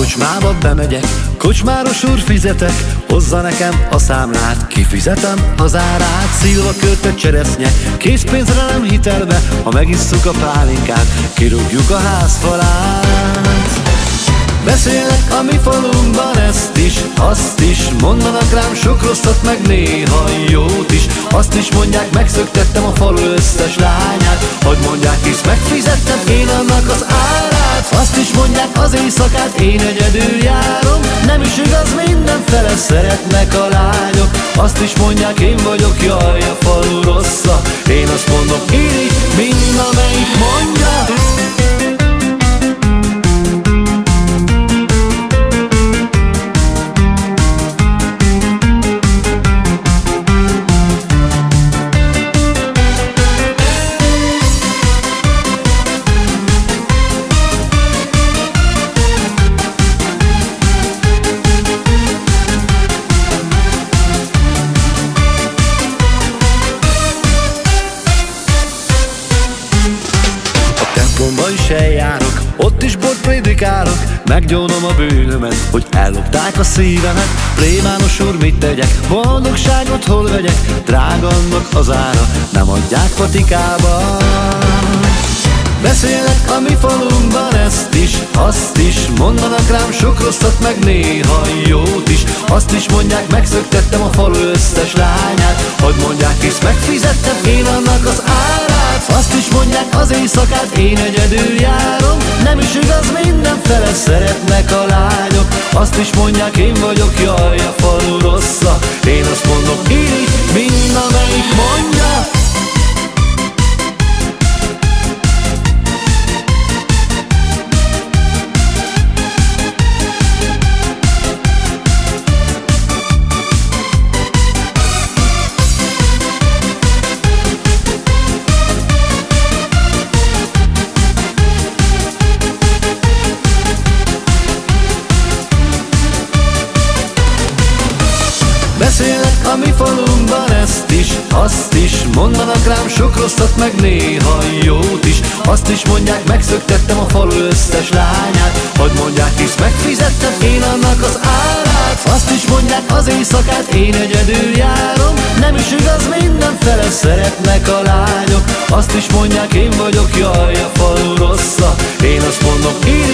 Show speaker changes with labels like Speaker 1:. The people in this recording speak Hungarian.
Speaker 1: kocsmába bemegyek, kocsmáros úr fizetek, hozza nekem a számlát, kifizetem az árát, szilva költött cseresznye, készpénzre nem hitelbe, ha megisszuk a pálinkát, kirúgjuk a házfalát. Beszélek a mi falunkban ezt is, azt is Mondanak rám sok rosszat, meg néha jót is Azt is mondják, megszöktettem a falu összes lányát Hogy mondják, hisz megfizettem én annak az az éjszakát én egyedül járom. Nem is igaz, mindenfele szeretnek a lányok. Azt is mondják, én vagyok, jaj, a falu rossza. Én azt mondom, irigy, mind amelyik mondja templomba is eljárok. Ott is bort prédikálok Meggyónom a bűnömet Hogy ellopták a szívemet. Plébános úr, mit tegyek? Boldogságot hol vegyek? Drága annak az ára Nem adják patikába. Beszélek a mi falunkban ezt is, azt is. Mondanak rám sok rosszat, meg néha jót is. Azt is mondják, megszöktettem a falu összes lányát. Hogy mondják, hisz megfizettem én annak az árát. Azt is mondják, az éjszakát én egyedül szeretnek a lányok Azt is mondják, én vagyok, jaj, a falu rossza. Én azt mondom, így, a mi falunkban ezt is, azt is Mondanak rám sok rosszat, meg néha jót is. Azt is mondják, megszöktettem a falu összes lányát. Hogy mondják, hisz megfizettem én annak az árát. Azt is mondják, az éjszakát én egyedül járom. Nem is igaz, mindenfele szeretnek a lányok. Azt is mondják, én vagyok, jaj, a falu rossza. Én azt mondom, én